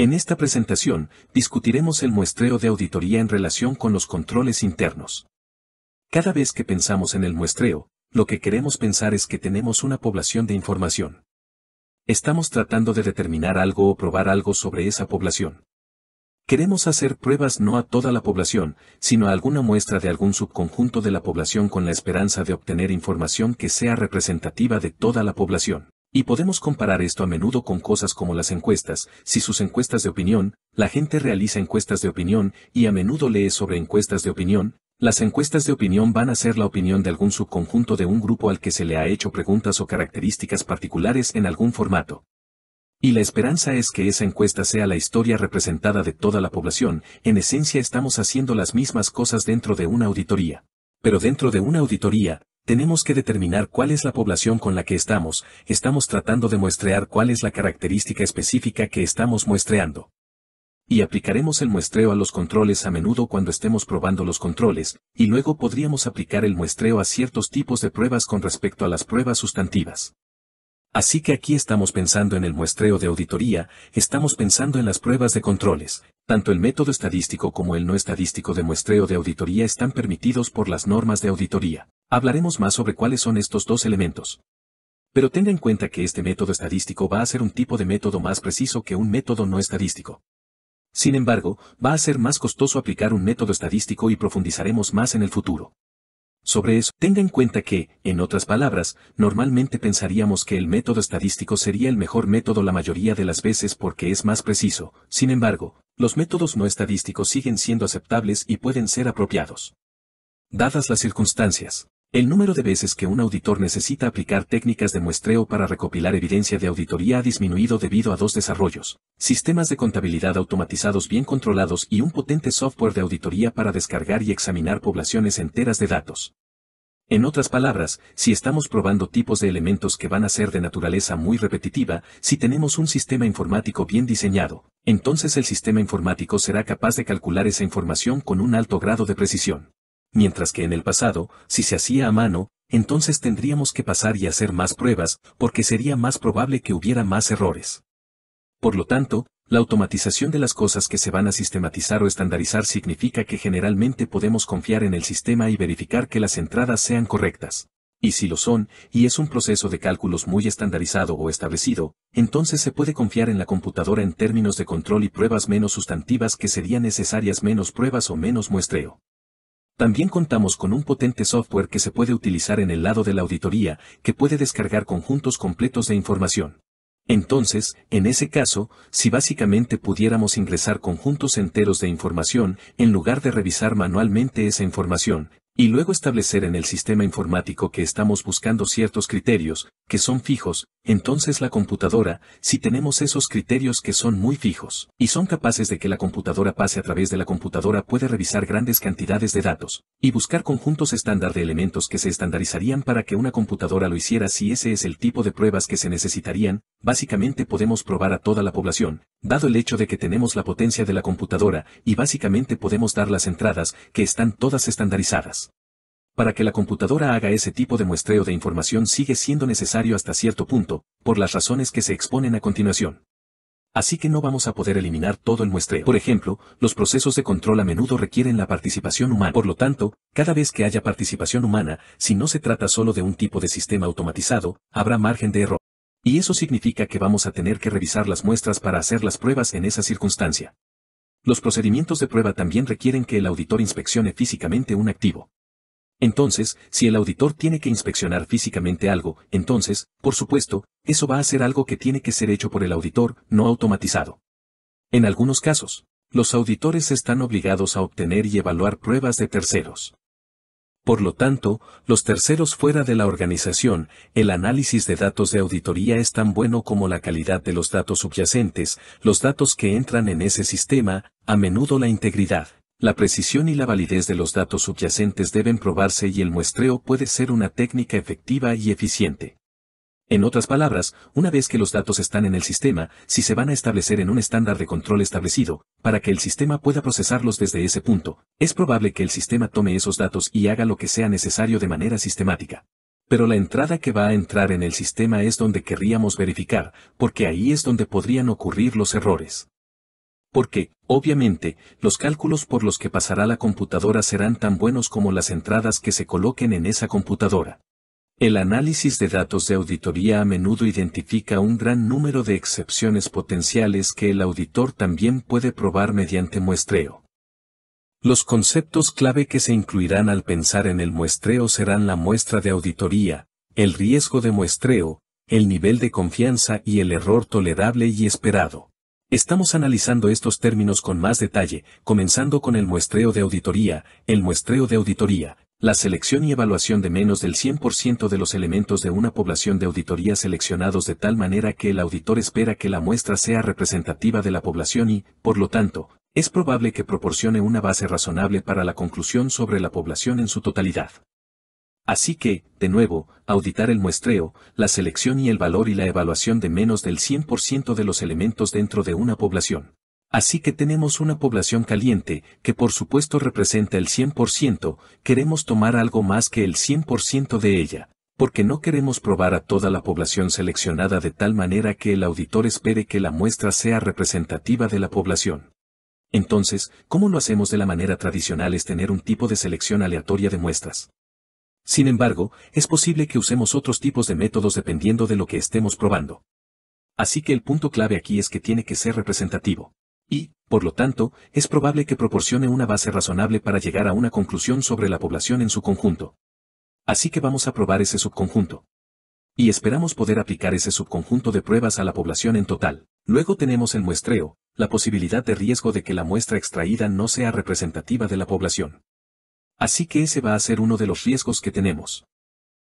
En esta presentación, discutiremos el muestreo de auditoría en relación con los controles internos. Cada vez que pensamos en el muestreo, lo que queremos pensar es que tenemos una población de información. Estamos tratando de determinar algo o probar algo sobre esa población. Queremos hacer pruebas no a toda la población, sino a alguna muestra de algún subconjunto de la población con la esperanza de obtener información que sea representativa de toda la población. Y podemos comparar esto a menudo con cosas como las encuestas, si sus encuestas de opinión, la gente realiza encuestas de opinión y a menudo lee sobre encuestas de opinión, las encuestas de opinión van a ser la opinión de algún subconjunto de un grupo al que se le ha hecho preguntas o características particulares en algún formato. Y la esperanza es que esa encuesta sea la historia representada de toda la población, en esencia estamos haciendo las mismas cosas dentro de una auditoría. Pero dentro de una auditoría, tenemos que determinar cuál es la población con la que estamos, estamos tratando de muestrear cuál es la característica específica que estamos muestreando. Y aplicaremos el muestreo a los controles a menudo cuando estemos probando los controles, y luego podríamos aplicar el muestreo a ciertos tipos de pruebas con respecto a las pruebas sustantivas. Así que aquí estamos pensando en el muestreo de auditoría, estamos pensando en las pruebas de controles. Tanto el método estadístico como el no estadístico de muestreo de auditoría están permitidos por las normas de auditoría. Hablaremos más sobre cuáles son estos dos elementos. Pero tenga en cuenta que este método estadístico va a ser un tipo de método más preciso que un método no estadístico. Sin embargo, va a ser más costoso aplicar un método estadístico y profundizaremos más en el futuro. Sobre eso, tenga en cuenta que, en otras palabras, normalmente pensaríamos que el método estadístico sería el mejor método la mayoría de las veces porque es más preciso, sin embargo, los métodos no estadísticos siguen siendo aceptables y pueden ser apropiados. Dadas las circunstancias, el número de veces que un auditor necesita aplicar técnicas de muestreo para recopilar evidencia de auditoría ha disminuido debido a dos desarrollos, sistemas de contabilidad automatizados bien controlados y un potente software de auditoría para descargar y examinar poblaciones enteras de datos. En otras palabras, si estamos probando tipos de elementos que van a ser de naturaleza muy repetitiva, si tenemos un sistema informático bien diseñado, entonces el sistema informático será capaz de calcular esa información con un alto grado de precisión mientras que en el pasado, si se hacía a mano, entonces tendríamos que pasar y hacer más pruebas, porque sería más probable que hubiera más errores. Por lo tanto, la automatización de las cosas que se van a sistematizar o estandarizar significa que generalmente podemos confiar en el sistema y verificar que las entradas sean correctas. Y si lo son, y es un proceso de cálculos muy estandarizado o establecido, entonces se puede confiar en la computadora en términos de control y pruebas menos sustantivas que serían necesarias menos pruebas o menos muestreo. También contamos con un potente software que se puede utilizar en el lado de la auditoría, que puede descargar conjuntos completos de información. Entonces, en ese caso, si básicamente pudiéramos ingresar conjuntos enteros de información, en lugar de revisar manualmente esa información, y luego establecer en el sistema informático que estamos buscando ciertos criterios, que son fijos, entonces la computadora, si tenemos esos criterios que son muy fijos, y son capaces de que la computadora pase a través de la computadora puede revisar grandes cantidades de datos, y buscar conjuntos estándar de elementos que se estandarizarían para que una computadora lo hiciera si ese es el tipo de pruebas que se necesitarían, básicamente podemos probar a toda la población, dado el hecho de que tenemos la potencia de la computadora, y básicamente podemos dar las entradas, que están todas estandarizadas. Para que la computadora haga ese tipo de muestreo de información sigue siendo necesario hasta cierto punto, por las razones que se exponen a continuación. Así que no vamos a poder eliminar todo el muestreo. Por ejemplo, los procesos de control a menudo requieren la participación humana. Por lo tanto, cada vez que haya participación humana, si no se trata solo de un tipo de sistema automatizado, habrá margen de error. Y eso significa que vamos a tener que revisar las muestras para hacer las pruebas en esa circunstancia. Los procedimientos de prueba también requieren que el auditor inspeccione físicamente un activo. Entonces, si el auditor tiene que inspeccionar físicamente algo, entonces, por supuesto, eso va a ser algo que tiene que ser hecho por el auditor, no automatizado. En algunos casos, los auditores están obligados a obtener y evaluar pruebas de terceros. Por lo tanto, los terceros fuera de la organización, el análisis de datos de auditoría es tan bueno como la calidad de los datos subyacentes, los datos que entran en ese sistema, a menudo la integridad. La precisión y la validez de los datos subyacentes deben probarse y el muestreo puede ser una técnica efectiva y eficiente. En otras palabras, una vez que los datos están en el sistema, si se van a establecer en un estándar de control establecido, para que el sistema pueda procesarlos desde ese punto, es probable que el sistema tome esos datos y haga lo que sea necesario de manera sistemática. Pero la entrada que va a entrar en el sistema es donde querríamos verificar, porque ahí es donde podrían ocurrir los errores. Porque, obviamente, los cálculos por los que pasará la computadora serán tan buenos como las entradas que se coloquen en esa computadora. El análisis de datos de auditoría a menudo identifica un gran número de excepciones potenciales que el auditor también puede probar mediante muestreo. Los conceptos clave que se incluirán al pensar en el muestreo serán la muestra de auditoría, el riesgo de muestreo, el nivel de confianza y el error tolerable y esperado. Estamos analizando estos términos con más detalle, comenzando con el muestreo de auditoría, el muestreo de auditoría, la selección y evaluación de menos del 100% de los elementos de una población de auditoría seleccionados de tal manera que el auditor espera que la muestra sea representativa de la población y, por lo tanto, es probable que proporcione una base razonable para la conclusión sobre la población en su totalidad. Así que, de nuevo, auditar el muestreo, la selección y el valor y la evaluación de menos del 100% de los elementos dentro de una población. Así que tenemos una población caliente, que por supuesto representa el 100%, queremos tomar algo más que el 100% de ella, porque no queremos probar a toda la población seleccionada de tal manera que el auditor espere que la muestra sea representativa de la población. Entonces, ¿cómo lo hacemos de la manera tradicional es tener un tipo de selección aleatoria de muestras? Sin embargo, es posible que usemos otros tipos de métodos dependiendo de lo que estemos probando. Así que el punto clave aquí es que tiene que ser representativo. Y, por lo tanto, es probable que proporcione una base razonable para llegar a una conclusión sobre la población en su conjunto. Así que vamos a probar ese subconjunto. Y esperamos poder aplicar ese subconjunto de pruebas a la población en total. Luego tenemos el muestreo, la posibilidad de riesgo de que la muestra extraída no sea representativa de la población. Así que ese va a ser uno de los riesgos que tenemos.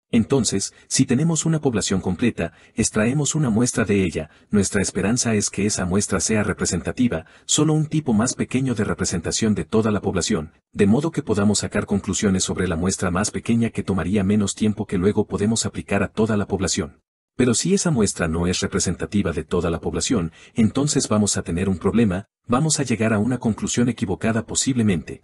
Entonces, si tenemos una población completa, extraemos una muestra de ella, nuestra esperanza es que esa muestra sea representativa, solo un tipo más pequeño de representación de toda la población, de modo que podamos sacar conclusiones sobre la muestra más pequeña que tomaría menos tiempo que luego podemos aplicar a toda la población. Pero si esa muestra no es representativa de toda la población, entonces vamos a tener un problema, vamos a llegar a una conclusión equivocada posiblemente.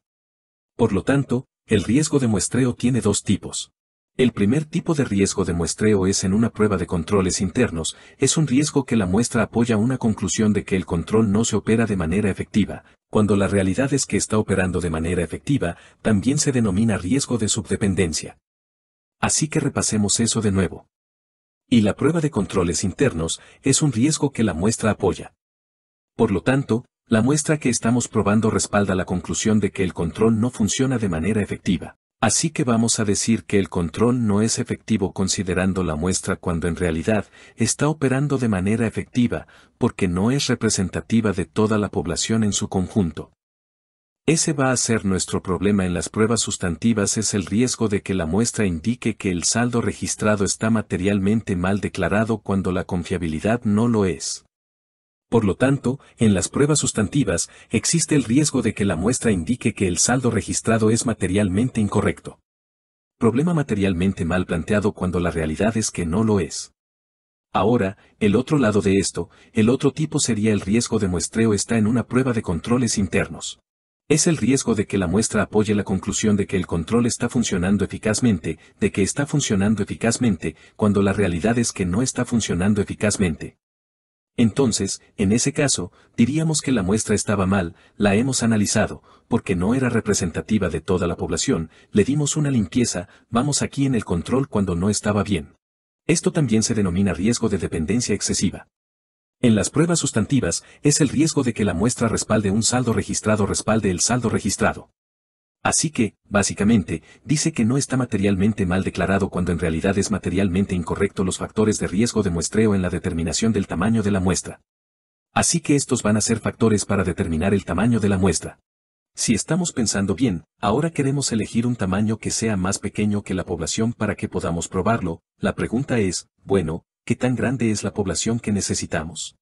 Por lo tanto, el riesgo de muestreo tiene dos tipos. El primer tipo de riesgo de muestreo es en una prueba de controles internos, es un riesgo que la muestra apoya una conclusión de que el control no se opera de manera efectiva, cuando la realidad es que está operando de manera efectiva, también se denomina riesgo de subdependencia. Así que repasemos eso de nuevo. Y la prueba de controles internos es un riesgo que la muestra apoya. Por lo tanto, la muestra que estamos probando respalda la conclusión de que el control no funciona de manera efectiva. Así que vamos a decir que el control no es efectivo considerando la muestra cuando en realidad está operando de manera efectiva, porque no es representativa de toda la población en su conjunto. Ese va a ser nuestro problema en las pruebas sustantivas es el riesgo de que la muestra indique que el saldo registrado está materialmente mal declarado cuando la confiabilidad no lo es. Por lo tanto, en las pruebas sustantivas, existe el riesgo de que la muestra indique que el saldo registrado es materialmente incorrecto. Problema materialmente mal planteado cuando la realidad es que no lo es. Ahora, el otro lado de esto, el otro tipo sería el riesgo de muestreo está en una prueba de controles internos. Es el riesgo de que la muestra apoye la conclusión de que el control está funcionando eficazmente, de que está funcionando eficazmente, cuando la realidad es que no está funcionando eficazmente. Entonces, en ese caso, diríamos que la muestra estaba mal, la hemos analizado, porque no era representativa de toda la población, le dimos una limpieza, vamos aquí en el control cuando no estaba bien. Esto también se denomina riesgo de dependencia excesiva. En las pruebas sustantivas, es el riesgo de que la muestra respalde un saldo registrado respalde el saldo registrado. Así que, básicamente, dice que no está materialmente mal declarado cuando en realidad es materialmente incorrecto los factores de riesgo de muestreo en la determinación del tamaño de la muestra. Así que estos van a ser factores para determinar el tamaño de la muestra. Si estamos pensando bien, ahora queremos elegir un tamaño que sea más pequeño que la población para que podamos probarlo, la pregunta es, bueno, ¿qué tan grande es la población que necesitamos?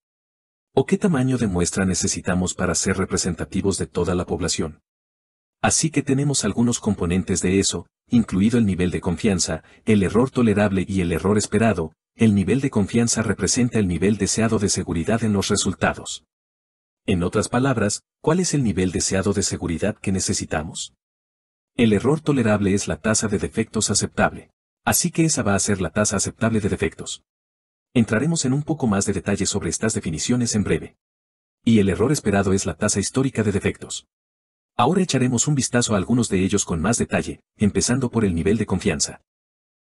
¿O qué tamaño de muestra necesitamos para ser representativos de toda la población? Así que tenemos algunos componentes de eso, incluido el nivel de confianza, el error tolerable y el error esperado, el nivel de confianza representa el nivel deseado de seguridad en los resultados. En otras palabras, ¿cuál es el nivel deseado de seguridad que necesitamos? El error tolerable es la tasa de defectos aceptable. Así que esa va a ser la tasa aceptable de defectos. Entraremos en un poco más de detalle sobre estas definiciones en breve. Y el error esperado es la tasa histórica de defectos. Ahora echaremos un vistazo a algunos de ellos con más detalle, empezando por el nivel de confianza.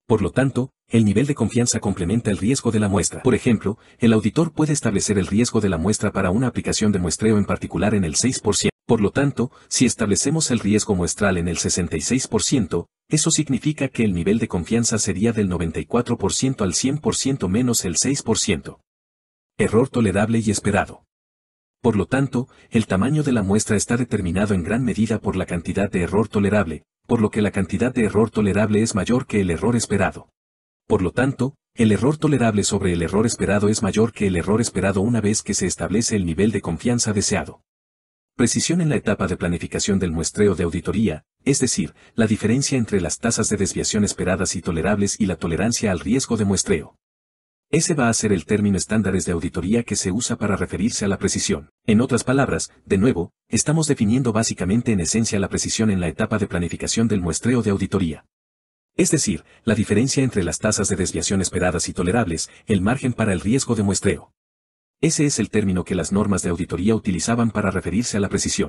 Por lo tanto, el nivel de confianza complementa el riesgo de la muestra. Por ejemplo, el auditor puede establecer el riesgo de la muestra para una aplicación de muestreo en particular en el 6%. Por lo tanto, si establecemos el riesgo muestral en el 66%, eso significa que el nivel de confianza sería del 94% al 100% menos el 6%. Error tolerable y esperado. Por lo tanto, el tamaño de la muestra está determinado en gran medida por la cantidad de error tolerable, por lo que la cantidad de error tolerable es mayor que el error esperado. Por lo tanto, el error tolerable sobre el error esperado es mayor que el error esperado una vez que se establece el nivel de confianza deseado. Precisión en la etapa de planificación del muestreo de auditoría, es decir, la diferencia entre las tasas de desviación esperadas y tolerables y la tolerancia al riesgo de muestreo. Ese va a ser el término estándares de auditoría que se usa para referirse a la precisión. En otras palabras, de nuevo, estamos definiendo básicamente en esencia la precisión en la etapa de planificación del muestreo de auditoría. Es decir, la diferencia entre las tasas de desviación esperadas y tolerables, el margen para el riesgo de muestreo. Ese es el término que las normas de auditoría utilizaban para referirse a la precisión.